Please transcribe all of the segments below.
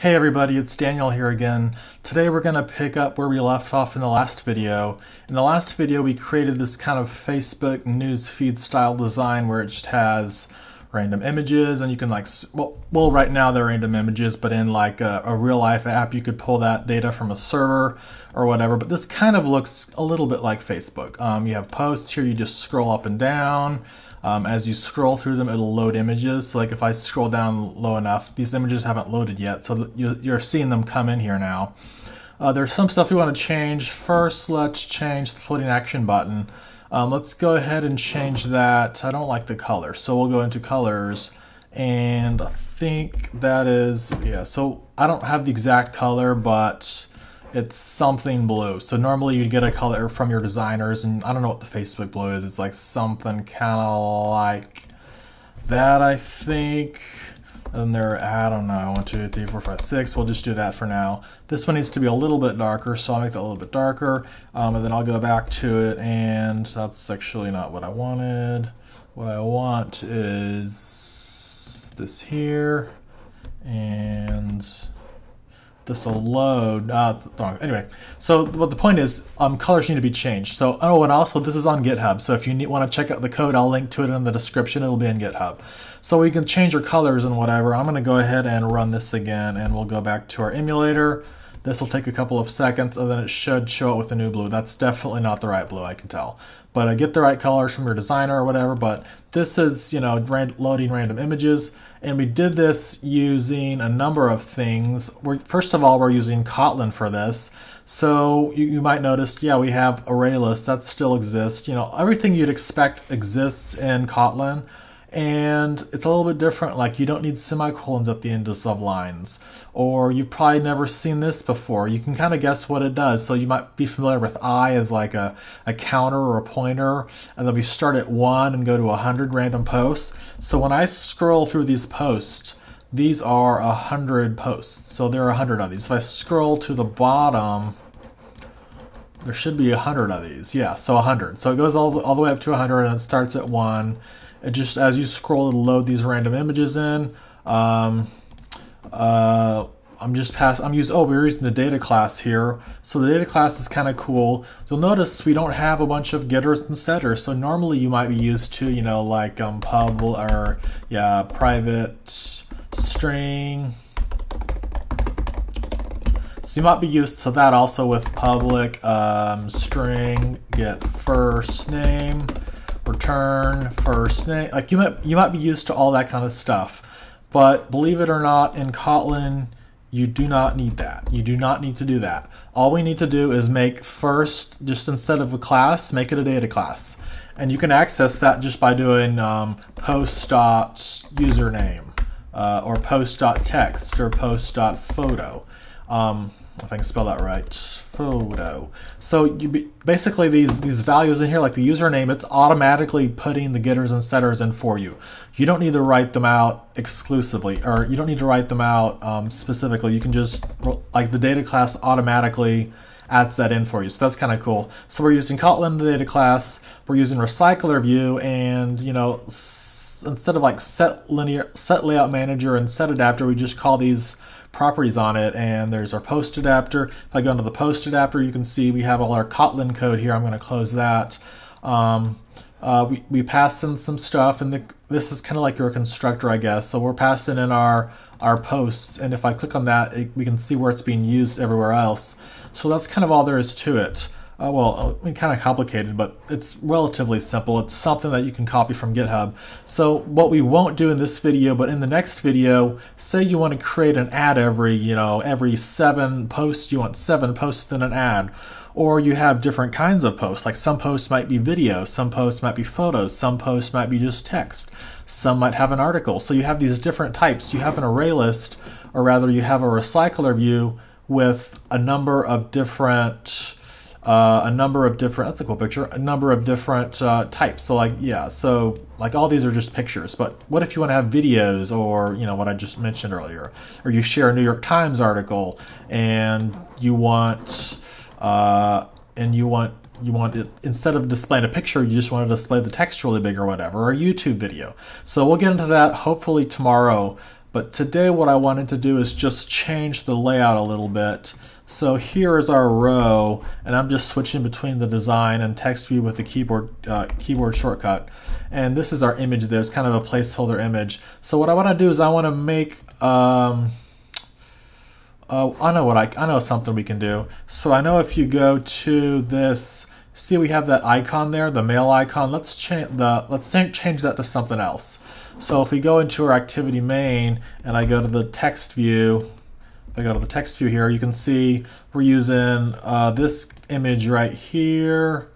Hey everybody, it's Daniel here again. Today we're going to pick up where we left off in the last video. In the last video we created this kind of Facebook newsfeed style design where it just has random images and you can like, well, well right now they're random images, but in like a, a real life app you could pull that data from a server or whatever. But this kind of looks a little bit like Facebook. Um, you have posts here, you just scroll up and down. Um, as you scroll through them, it'll load images. So like if I scroll down low enough, these images haven't loaded yet. So you're seeing them come in here now. Uh, there's some stuff we want to change. First, let's change the floating action button. Um, let's go ahead and change that. I don't like the color. So we'll go into colors and I think that is, yeah, so I don't have the exact color, but it's something blue. So normally you'd get a color from your designers, and I don't know what the Facebook blue is. It's like something kind of like that, I think. And there, I don't know, one, two, three, four, five, six. We'll just do that for now. This one needs to be a little bit darker, so I'll make that a little bit darker. Um, and then I'll go back to it, and that's actually not what I wanted. What I want is this here, and this will load. Uh, wrong. Anyway, so what the point is, um, colors need to be changed. So, oh, and also this is on GitHub. So if you need, want to check out the code, I'll link to it in the description. It'll be in GitHub. So we can change our colors and whatever. I'm going to go ahead and run this again, and we'll go back to our emulator. This will take a couple of seconds, and then it should show it with the new blue. That's definitely not the right blue, I can tell. But uh, get the right colors from your designer or whatever. But this is, you know, loading random images. And we did this using a number of things. We're, first of all, we're using Kotlin for this. So you, you might notice, yeah, we have ArrayList. That still exists. You know, everything you'd expect exists in Kotlin and it's a little bit different. Like you don't need semicolons at the end of sublines, or you've probably never seen this before. You can kind of guess what it does. So you might be familiar with i as like a, a counter or a pointer, and then we start at one and go to a hundred random posts. So when I scroll through these posts, these are a hundred posts. So there are a hundred of these. If I scroll to the bottom, there should be a hundred of these. Yeah, so a hundred. So it goes all, all the way up to a hundred and it starts at one it just as you scroll to load these random images in. Um, uh, I'm just pass. I'm using. Oh, we're using the data class here. So the data class is kind of cool. You'll notice we don't have a bunch of getters and setters. So normally you might be used to, you know, like um, pub or yeah, private string. So you might be used to that also with public um, string get first name return first name. Like you might you might be used to all that kind of stuff, but believe it or not, in Kotlin, you do not need that. You do not need to do that. All we need to do is make first, just instead of a class, make it a data class. And you can access that just by doing um, post.username uh, or post dot text or post.photo. Um, if I can spell that right, photo. So you be, basically these these values in here, like the username, it's automatically putting the getters and setters in for you. You don't need to write them out exclusively, or you don't need to write them out um, specifically. You can just like the data class automatically adds that in for you. So that's kind of cool. So we're using Kotlin, the data class. We're using recycler view, and you know instead of like set linear set layout manager and set adapter, we just call these properties on it and there's our post adapter. If I go into the post adapter, you can see we have all our Kotlin code here. I'm going to close that. Um, uh, we, we pass in some stuff and the, this is kind of like your constructor, I guess. So we're passing in our, our posts and if I click on that, it, we can see where it's being used everywhere else. So that's kind of all there is to it uh, well, I mean, kind of complicated, but it's relatively simple. It's something that you can copy from GitHub. So what we won't do in this video, but in the next video, say you want to create an ad every, you know, every seven posts, you want seven posts in an ad. Or you have different kinds of posts, like some posts might be video, some posts might be photos, some posts might be just text, some might have an article. So you have these different types. You have an array list, or rather you have a recycler view with a number of different uh, a number of different that's a cool picture a number of different uh, types. So like yeah so like all these are just pictures but what if you want to have videos or you know what i just mentioned earlier? Or you share a new york times article and you want uh, and you want you want it instead of displaying a picture you just want to display the text really big or whatever or a youtube video. So we'll get into that hopefully tomorrow But today what I wanted to do is just change the layout a little bit. So here is our row, and I'm just switching between the design and text view with the keyboard uh, keyboard shortcut. And this is our image There's kind of a placeholder image. So what I want to do is I want to make, um, uh, I know what I, I know something we can do. So I know if you go to this, see we have that icon there, the mail icon. Let's change the, let's change that to something else. So if we go into our activity main and I go to the text view, I go to the text view here, you can see we're using uh, this image right here.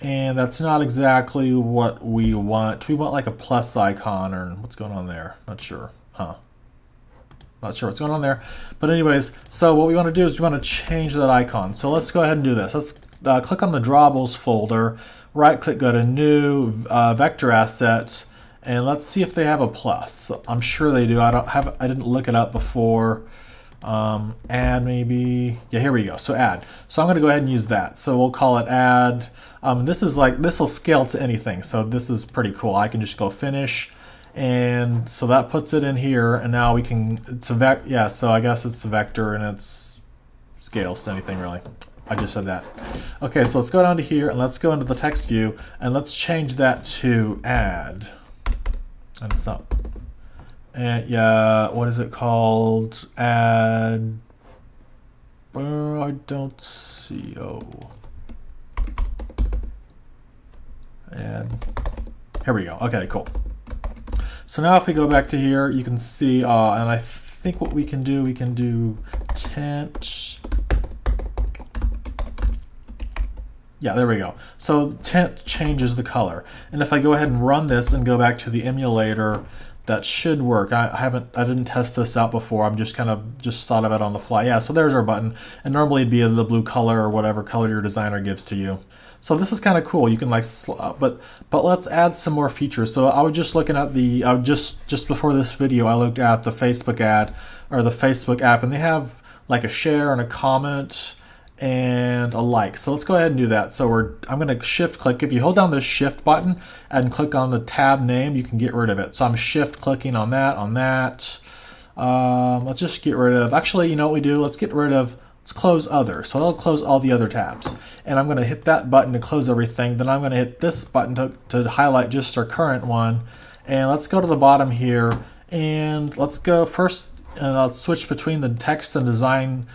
And that's not exactly what we want. We want like a plus icon or what's going on there? Not sure, huh? Not sure what's going on there. But anyways, so what we want to do is we want to change that icon. So let's go ahead and do this. Let's uh, click on the Drawables folder, right click, go to New, uh, Vector Asset, and let's see if they have a plus. I'm sure they do. I don't have. I didn't look it up before. Um, add maybe. Yeah, here we go. So add. So I'm going to go ahead and use that. So we'll call it add. Um, this is like this will scale to anything. So this is pretty cool. I can just go finish, and so that puts it in here. And now we can. It's a vec. Yeah. So I guess it's a vector and it's scales to anything really. I just said that. Okay, so let's go down to here and let's go into the text view and let's change that to add and it's not. And yeah, what is it called? Add. Uh, I don't see. Oh. And here we go. Okay, cool. So now if we go back to here, you can see, uh, and I think what we can do, we can do tint Yeah, there we go. So tint changes the color. And if I go ahead and run this and go back to the emulator, that should work. I, haven't, I didn't test this out before. I'm just kind of just thought of it on the fly. Yeah, so there's our button. And normally it'd be the blue color or whatever color your designer gives to you. So this is kind of cool. You can like, uh, but but let's add some more features. So I was just looking at the, I just just before this video, I looked at the Facebook ad or the Facebook app, and they have like a share and a comment and a like. So let's go ahead and do that. So we're I'm going to shift click. If you hold down the shift button and click on the tab name, you can get rid of it. So I'm shift clicking on that, on that. Um, let's just get rid of, actually, you know what we do? Let's get rid of, let's close other. So I'll close all the other tabs. And I'm going to hit that button to close everything. Then I'm going to hit this button to, to highlight just our current one. And let's go to the bottom here and let's go first and let's switch between the text and design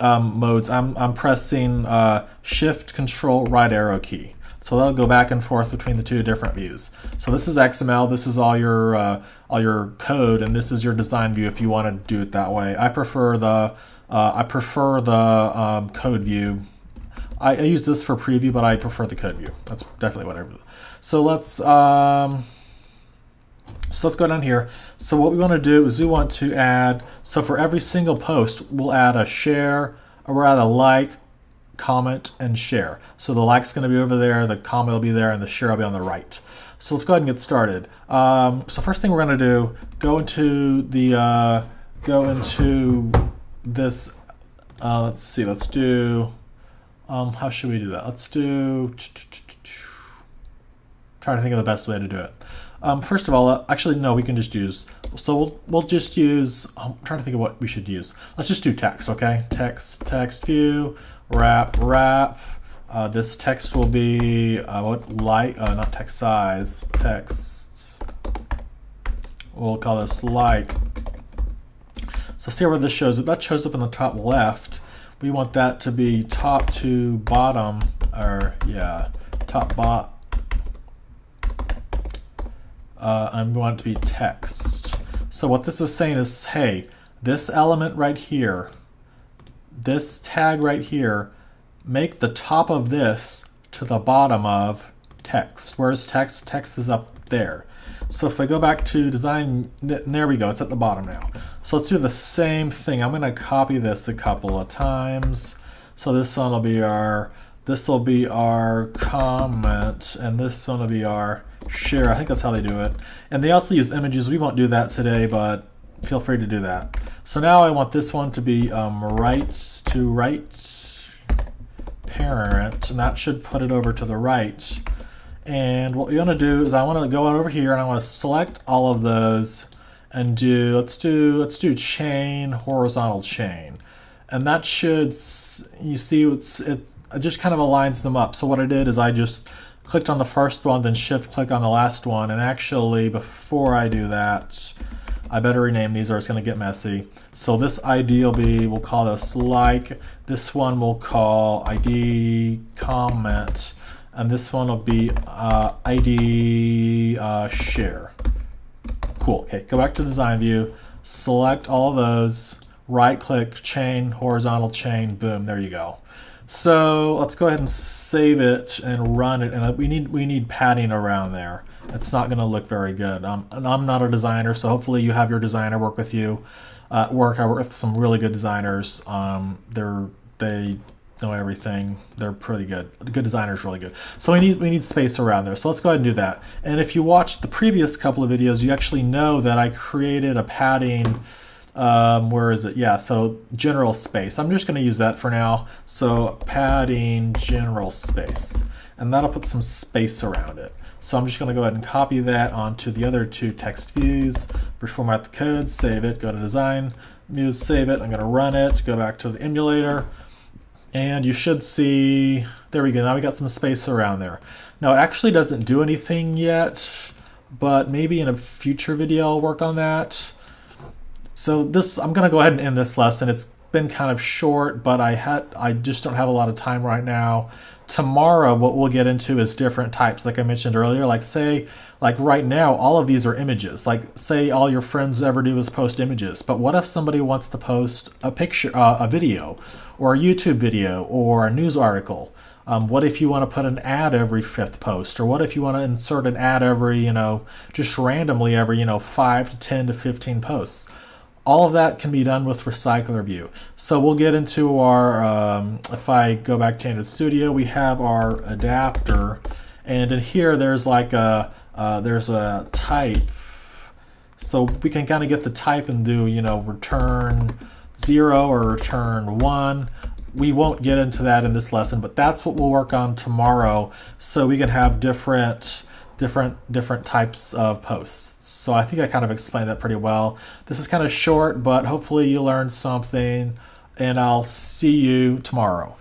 um, modes, I'm, I'm pressing uh, Shift Control right arrow key. So that'll go back and forth between the two different views. So this is XML, this is all your uh, all your code, and this is your design view if you want to do it that way. I prefer the uh, I prefer the um, code view. I, I, use this for preview, but I prefer the code view. That's definitely what whatever. So let's um, so let's go down here. So what we want to do is we want to add, so for every single post, we'll add a share, or we'll add a like, comment, and share. So the like's going to be over there, the comment will be there, and the share will be on the right. So let's go ahead and get started. Um, so first thing we're going to do, go into the, uh, go into this, uh, let's see, let's do, um, how should we do that? Let's do, trying to think of the best way to do it. Um, first of all, uh, actually, no, we can just use, so we'll, we'll just use, I'm trying to think of what we should use. Let's just do text, okay? Text, text view, wrap, wrap. Uh, this text will be, uh, what, like, uh, not text size, text. We'll call this light. So see where this shows up. That shows up in the top left. We want that to be top to bottom, or yeah, top bot uh, I'm going to be text. So what this is saying is, hey, this element right here, this tag right here, make the top of this to the bottom of text. Where's text? Text is up there. So if I go back to design, there we go, it's at the bottom now. So let's do the same thing. I'm gonna copy this a couple of times. So this one will be our, this will be our comment, and this one will be our share. I think that's how they do it. And they also use images. We won't do that today, but feel free to do that. So now I want this one to be um, right to right parent, and that should put it over to the right. And what we want to do is I want to go over here and I want to select all of those, and do let's do let's do chain horizontal chain, and that should you see it's it just kind of aligns them up. So what I did is I just clicked on the first one, then shift click on the last one, and actually before I do that, I better rename these or it's going to get messy. So this ID will be, we'll call this like, this one we'll call ID comment, and this one will be uh, ID uh, share. Cool, okay, go back to design view, select all those, right click, chain, horizontal chain, boom, there you go. So let's go ahead and save it and run it, and we need we need padding around there it's not going to look very good. Um, and I'm not a designer, so hopefully you have your designer work with you. Uh, work I work with some really good designers. Um, they're they know everything. They're pretty good. The good designers really good. So we need we need space around there. So let's go ahead and do that. And if you watched the previous couple of videos, you actually know that I created a padding. Um, where is it? Yeah, so general space. I'm just going to use that for now. So padding general space, and that'll put some space around it. So I'm just going to go ahead and copy that onto the other two text views, reformat the code, save it, go to design, muse, save it. I'm going to run it, go back to the emulator, and you should see, there we go, now we got some space around there. Now it actually doesn't do anything yet, but maybe in a future video I'll work on that. So this, I'm going to go ahead and end this lesson. It's been kind of short, but I had I just don't have a lot of time right now. Tomorrow, what we'll get into is different types, like I mentioned earlier. Like say, like right now, all of these are images. Like say, all your friends ever do is post images. But what if somebody wants to post a picture, uh, a video, or a YouTube video, or a news article? Um, what if you want to put an ad every fifth post? Or what if you want to insert an ad every, you know, just randomly every, you know, 5 to 10 to 15 posts? All of that can be done with Recycler View. So we'll get into our, um, if I go back to Android Studio, we have our adapter. And in here, there's like a, uh, there's a type. So we can kind of get the type and do, you know, return zero or return one. We won't get into that in this lesson, but that's what we'll work on tomorrow. So we can have different different different types of posts. So I think I kind of explained that pretty well. This is kind of short, but hopefully you learned something, and I'll see you tomorrow.